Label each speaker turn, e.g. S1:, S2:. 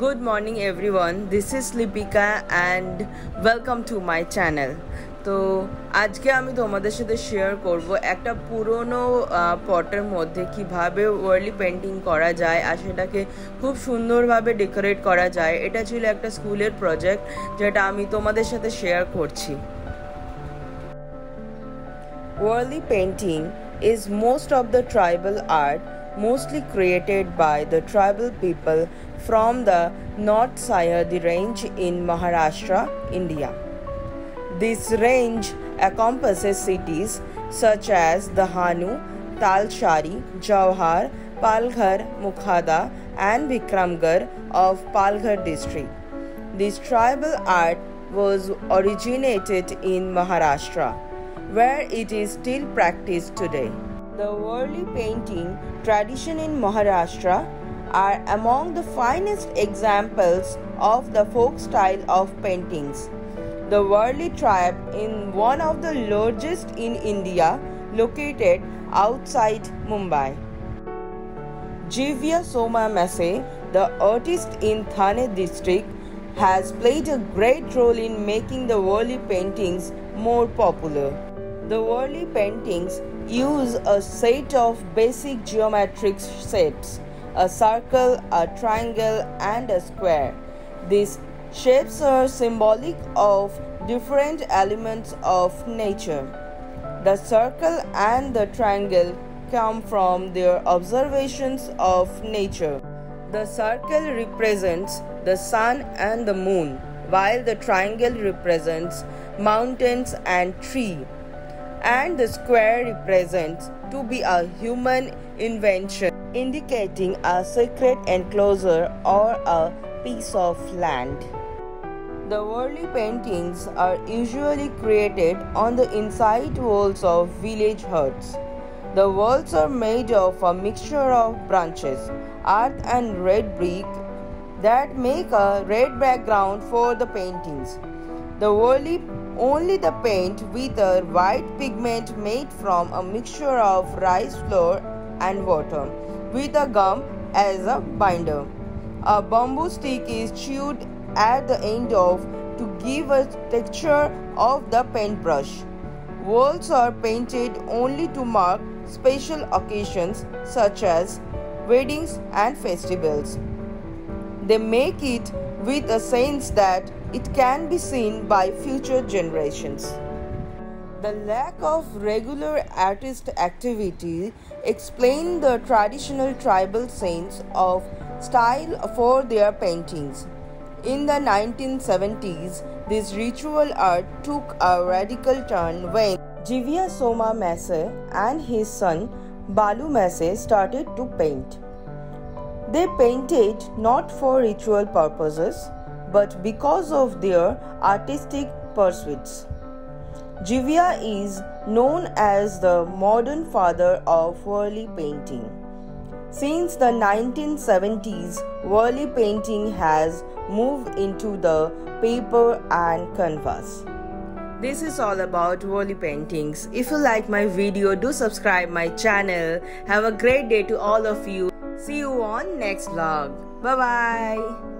S1: Good morning, everyone. This is Lipika and welcome to my channel. তো আজকে আমি তোমাদের সাথে শেয়ার করব একটা পুরনো পটের মধ্যে কীভাবে ওয়ার্লি পেন্টিং করা যায় আর সেটাকে খুব সুন্দরভাবে ডেকোরেট করা যায় এটা ছিল একটা স্কুলের প্রজেক্ট যেটা আমি তোমাদের সাথে শেয়ার করছি Warli painting is most of the tribal art mostly created by the tribal people from the North Sahyadri range in Maharashtra, India. This range encompasses cities such as Dahanu, Talasari, Jawhar, Palghar, Mokhada, and Vikramgarh of Palghar district. This tribal art was originated in Maharashtra, where it is still practiced today. The Warli painting tradition in Maharashtra are among the finest examples of the folk style of paintings the Warli tribe in one of the largest in India located outside Mumbai. Jivya Soma Mase, the artist in Thane district, has played a great role in making the Warli paintings more popular. The Warli paintings use a set of basic geometric shapes a circle, a triangle, and a square. These Shapes are symbolic of different elements of nature. The circle and the triangle come from their observations of nature. The circle represents the sun and the moon, while the triangle represents mountains and tree, and the square represents to be a human invention, indicating a sacred enclosure or a piece of land. The Warli paintings are usually created on the inside walls of village huts. The walls are made of a mixture of branches, earth, and red brick that make a red background for the paintings. The Warli only the paint with a white pigment made from a mixture of rice flour and water with a gum as a binder. A bamboo stick is chewed at the end of to give a texture of the paintbrush. Walls are painted only to mark special occasions such as weddings and festivals. They make it with a sense that it can be seen by future generations. The lack of regular artist activity explained the traditional tribal sense of style for their paintings. In the 1970s, this ritual art took a radical turn when Jivya Soma Mase and his son Balu Mase started to paint. They painted not for ritual purposes but because of their artistic pursuits. Jivya is known as the modern father of Warli painting. Since the 1970s, Warli painting has moved into the paper and canvas. This is all about Warli paintings. If you like my video, do subscribe my channel. Have a great day to all of you. See you on next vlog. Bye bye.